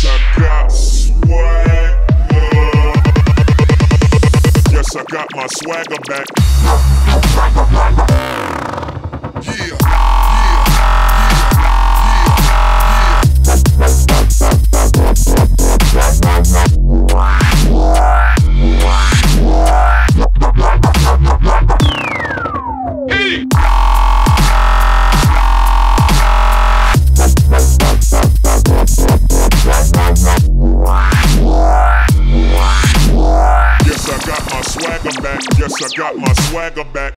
Yes, I got I got my swagger back. Swagger back. Yes, I got my swagger back.